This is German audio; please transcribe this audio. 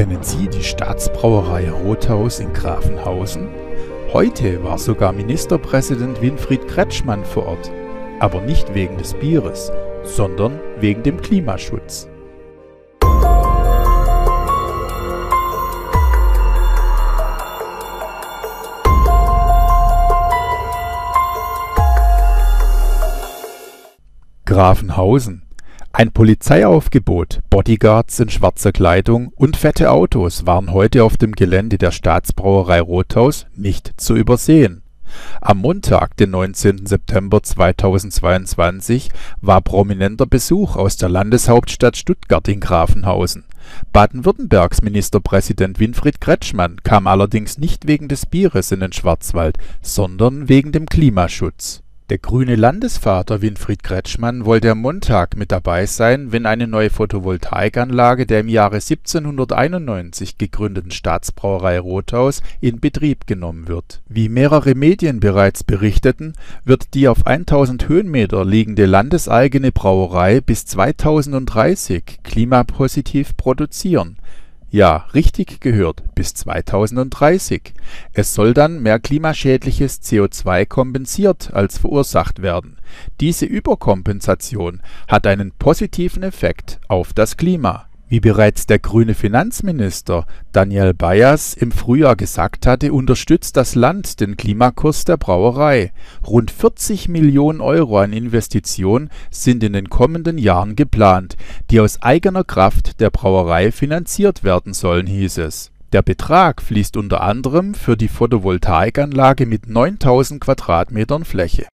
Kennen Sie die Staatsbrauerei Rothaus in Grafenhausen? Heute war sogar Ministerpräsident Winfried Kretschmann vor Ort. Aber nicht wegen des Bieres, sondern wegen dem Klimaschutz. Grafenhausen ein Polizeiaufgebot, Bodyguards in schwarzer Kleidung und fette Autos waren heute auf dem Gelände der Staatsbrauerei Rothaus nicht zu übersehen. Am Montag, den 19. September 2022, war prominenter Besuch aus der Landeshauptstadt Stuttgart in Grafenhausen. Baden-Württembergs Ministerpräsident Winfried Kretschmann kam allerdings nicht wegen des Bieres in den Schwarzwald, sondern wegen dem Klimaschutz der grüne Landesvater Winfried Kretschmann wollte am Montag mit dabei sein, wenn eine neue Photovoltaikanlage der im Jahre 1791 gegründeten Staatsbrauerei Rothaus in Betrieb genommen wird. Wie mehrere Medien bereits berichteten, wird die auf 1000 Höhenmeter liegende landeseigene Brauerei bis 2030 klimapositiv produzieren ja, richtig gehört, bis 2030. Es soll dann mehr klimaschädliches CO2 kompensiert als verursacht werden. Diese Überkompensation hat einen positiven Effekt auf das Klima wie bereits der grüne Finanzminister Daniel Bayers im Frühjahr gesagt hatte, unterstützt das Land den Klimakurs der Brauerei. Rund 40 Millionen Euro an Investitionen sind in den kommenden Jahren geplant, die aus eigener Kraft der Brauerei finanziert werden sollen, hieß es. Der Betrag fließt unter anderem für die Photovoltaikanlage mit 9000 Quadratmetern Fläche.